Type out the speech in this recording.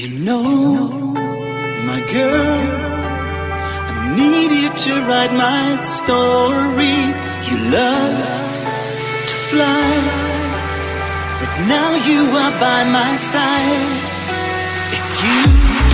You know, my girl, I need you to write my story. You love to fly, but now you are by my side. It's you.